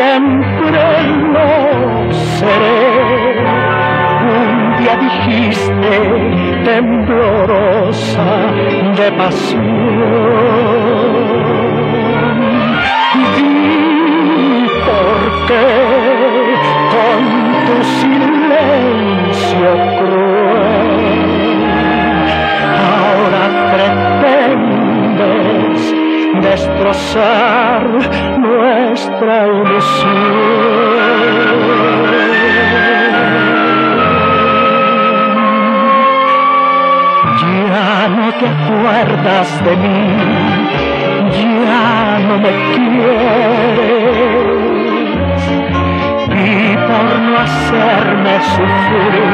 siempre lo seré. Un día dijiste temblorosa de pasión. Di por qué con tu silencio destrozar nuestra ilusión. Ya no te acuerdas de mí, ya no me quieres. Y por no hacerme sufrir,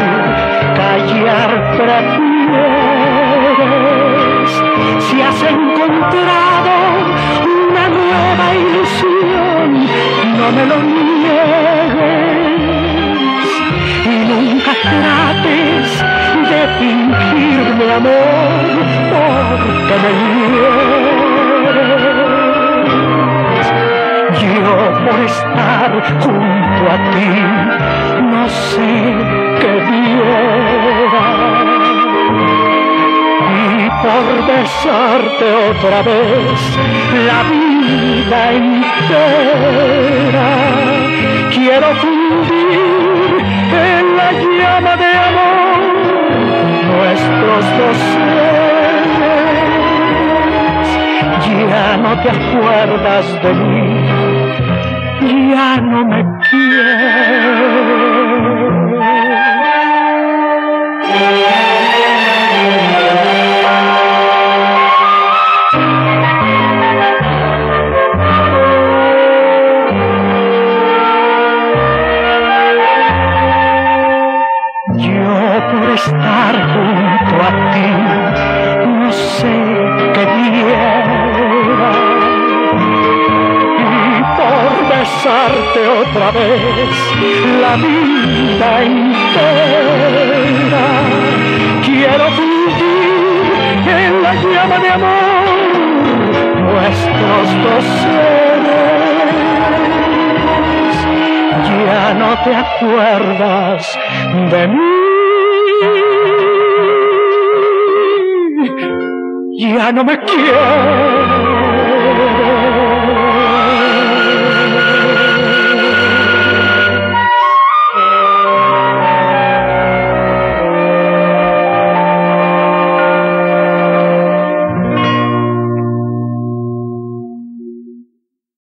callar prefieres. Si has encontrado nueva ilusión, no me lo niegues. Y nunca trates de fingirme amor, porque me hieres. Yo por estar junto a ti, no sé qué diera besarte otra vez la vida entera. Quiero fundir en la llama de amor nuestros dos seres. Ya no te acuerdas de mí, ya no me Yo otra vez la vida entera quiero fundir en la llama de amor nuestros dos seres ya no te acuerdas de mí. Ya no me quieres.